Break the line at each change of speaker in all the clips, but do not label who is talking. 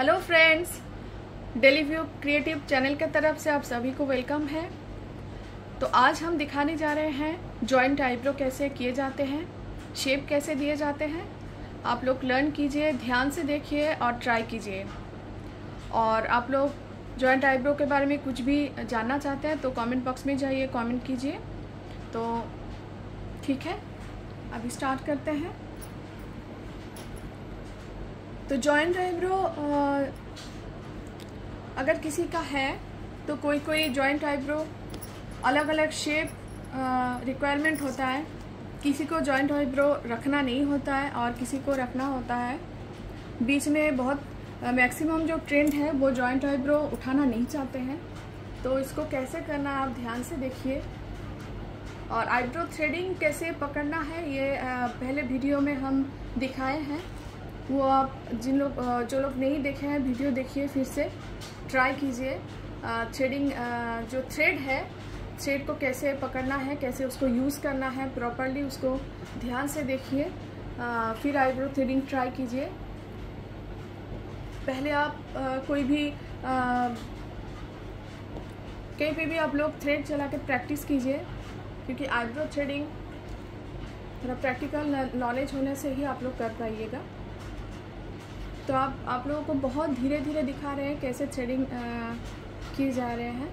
Hello friends, daily view creative channel के तरफ़ से आप सभी को वेलकम है। तो आज हम दिखाने जा रहे हैं जॉइंट आईब्रो कैसे किए जाते हैं शेप कैसे दिए जाते हैं। आप लोग लर्न कीजिए, ध्यान से देखिए और ट्राई कीजिए। और आप लोग जॉइंट आईब्रो के बारे में कुछ भी जानना चाहते हैं तो कमेंट बॉक्स में जाइए कमेंट कीजिए। तो ठीक है, अभी स्टार्ट करते हैं। तो जॉइंट आईब्रो अगर किसी का है तो कोई कोई जॉइंट आईब्रो अलग अलग शेप रिक्वायरमेंट होता है। किसी को जॉइंट आईब्रो रखना नहीं होता है और किसी को रखना होता है। बीच में बहुत मैक्सिमम जो ट्रेंड है, वो जॉइंट आईब्रो उठाना नहीं चाहते हैं। तो इसको कैसे करना, आप ध्यान से देखिए। और आईब्रो थ्रेडिंग कैसे पकड़ना है, ये पहले वीडियो में हम दिखाए हैं। वो आप जिन लोग जो लोग नहीं देखे हैं वीडियो देखिए फिर से। ट्राई कीजिए। थ्रेडिंग जो थ्रेड है थ्रेड को कैसे पकड़ना है कैसे उसको यूज़ करना है प्रॉपरली उसको ध्यान से देखिए। फिर आईब्रो थ्रेडिंग ट्राई कीजिए। पहले आप आ, कोई भी कहीं पे भी आप लोग थ्रेड चला के प्रैक्टिस कीजिए क्योंकि आईब्रो थ्रेडिंग थोड़ा प्रैक्टिकल नॉलेज होने से ही आप लोग कर पाइएगा। तो आप आप लोगों को बहुत धीरे धीरे दिखा रहे हैं कैसे थ्रेडिंग किए जा रहे हैं।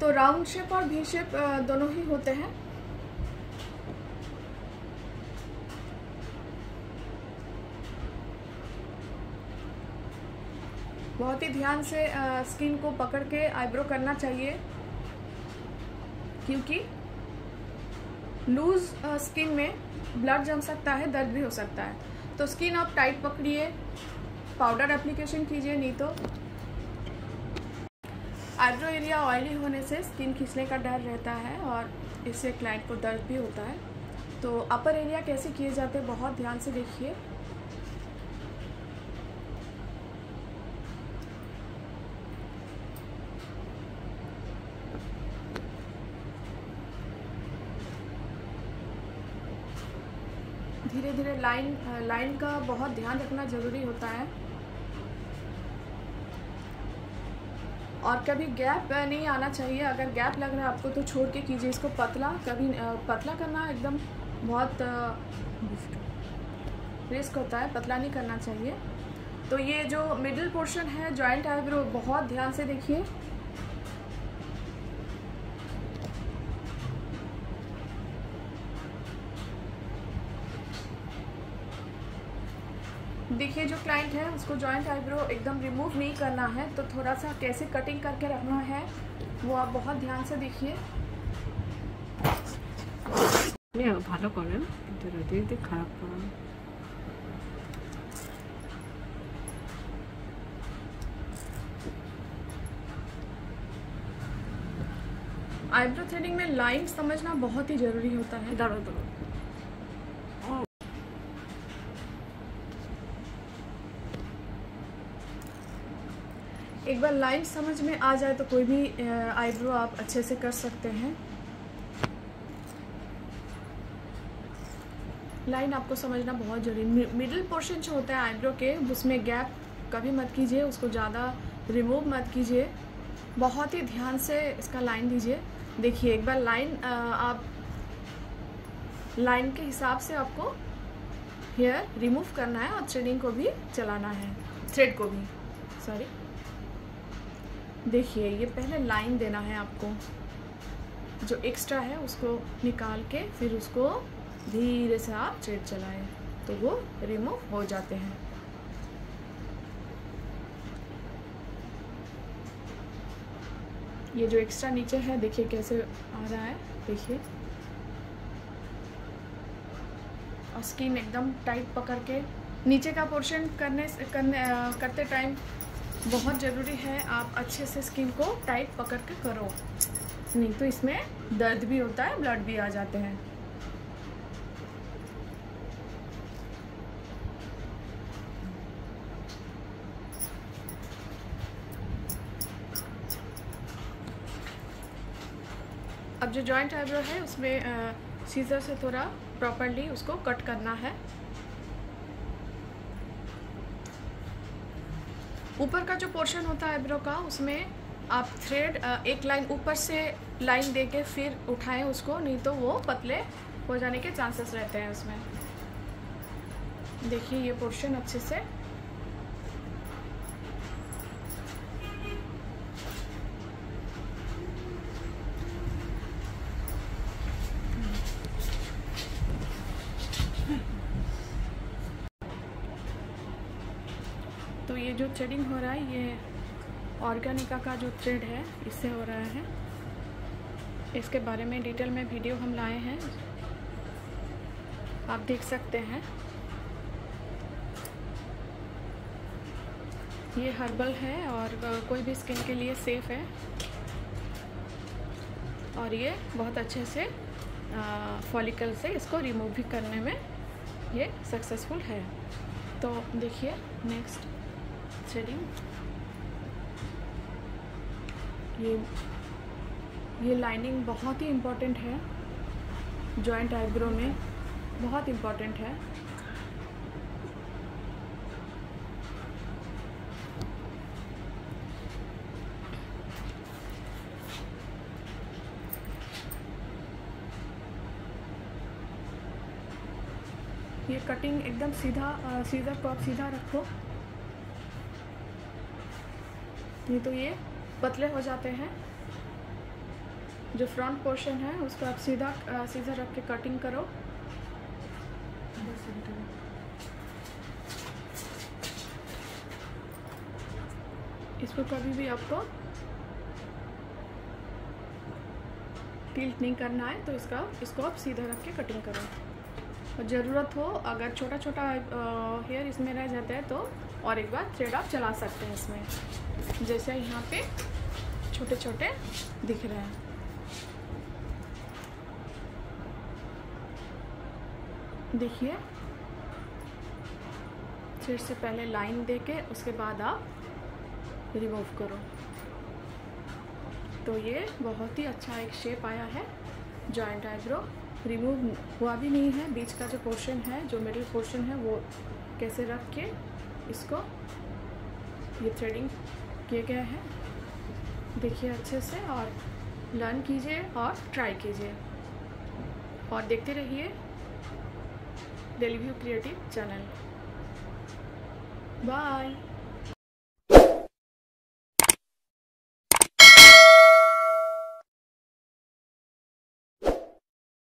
तो राउंड शेप और भी शेप दोनों ही होते हैं। बहुत ही ध्यान से स्किन को पकड़ के आईब्रो करना चाहिए, क्योंकि लूज स्किन में ब्लड जम सकता है, दर्द भी हो सकता है। तो स्किन आप टाइट पकड़िए, पाउडर एप्लीकेशन कीजिए, नहीं तो आईब्रो एरिया ऑयली होने से स्किन खींचने का डर रहता है और इससे क्लाइंट को दर्द भी होता है। तो अपर एरिया कैसे किए जाते हैं, बहुत ध्यान से देखिए। धीरे धीरे लाइन लाइन का बहुत ध्यान रखना ज़रूरी होता है। और कभी गैप नहीं आना चाहिए। अगर गैप लग रहा है आपको तो छोड़ के कीजिए इसको। पतला कभी पतला करना एकदम बहुत रिस्क होता है। पतला नहीं करना चाहिए। तो ये जो मिडिल पोर्शन है जॉइंट आईब्रो बहुत ध्यान से देखिए। देखिए जो क्लाइंट है उसको जॉइंट आईब्रो एकदम रिमूव नहीं करना है तो थोड़ा सा कैसे कटिंग करके रखना है वो आप बहुत ध्यान से देखिए
ভালো করেন কিন্তু যদি যদি খারাপ করেন
आईब्रो थ्रेडिंग में लाइन समझना बहुत ही ज़रूरी होता है
দাঁড়ো দাঁড়ো
एक बार लाइन समझ में आ जाए तो कोई भी आईब्रो आप अच्छे से कर सकते हैं। लाइन आपको समझना बहुत ज़रूरी मिडिल पोर्शन जो होता है आईब्रो के, उसमें गैप कभी मत कीजिए, उसको ज़्यादा रिमूव मत कीजिए। बहुत ही ध्यान से इसका लाइन दीजिए। देखिए, एक बार लाइन आप लाइन के हिसाब से आपको हेयर रिमूव करना है और थ्रेडिंग को भी चलाना है। थ्रेड को भी, सॉरी। देखिए, ये पहले लाइन देना है आपको। जो एक्स्ट्रा है, उसको निकाल के फिर उसको धीरे से आप थ्रेड चलाएँ तो वो रिमूव हो जाते हैं। ये जो एक्स्ट्रा नीचे है, देखिए कैसे आ रहा है, देखिए। और स्किन एकदम टाइट पकड़ के, नीचे का पोर्शन करने करने करते टाइम बहुत ज़रूरी है आप अच्छे से स्किन को टाइट पकड़ के करो। नहीं तो इसमें दर्द भी होता है ब्लड भी आ जाते हैं। अब जो जॉइंट आईब्रो है, उसमें सीजर से थोड़ा प्रॉपरली उसको कट करना है। ऊपर का जो पोर्शन होता है आईब्रो का, उसमें आप थ्रेड एक लाइन ऊपर से लाइन दे के फिर उठाएँ उसको, नहीं तो वो पतले हो जाने के चांसेस रहते हैं उसमें। देखिए ये पोर्शन अच्छे से तो ये जो थ्रेडिंग हो रहा है, ये ऑर्गेनिका का जो थ्रेड है, इससे हो रहा है। इसके बारे में डिटेल में वीडियो हम लाए हैं। आप देख सकते हैं। ये हर्बल है और कोई भी स्किन के लिए सेफ़ है। और ये बहुत अच्छे से फॉलिकल से इसको रिमूव भी करने में ये सक्सेसफुल है। तो देखिए नेक्स्ट थ्रेडिंग ये ये लाइनिंग बहुत ही इम्पोर्टेंट है। जॉइंट आईब्रो में बहुत इम्पोर्टेंट है। ये कटिंग एकदम सीधा सीधा को आप सीधा रखो। नहीं तो ये पतले हो जाते हैं। जो फ्रंट पोर्शन है, उसको आप सीधा सीधा रख के कटिंग करो। इसको कभी भी आपको टिल्ट नहीं करना है तो इसका, इसको आप सीधा रख के कटिंग करो। ज़रूरत हो, अगर छोटा छोटा हेयर इसमें रह जाता है तो और एक बार थ्रेड आप चला सकते हैं इसमें। जैसे यहाँ पे छोटे छोटे दिख रहे हैं। देखिए। फिर से पहले लाइन दे के उसके बाद आप रिमूव करो। तो ये बहुत ही अच्छा एक शेप आया है जॉइंट आईब्रो रिमूव हुआ भी नहीं है। बीच का जो पोर्शन है, जो मिडिल पोर्शन है, वो कैसे रख के इसको ये थ्रेडिंग किया गया है, देखिए अच्छे से और लर्न कीजिए और ट्राई कीजिए। और देखते रहिए daily view creative channel bye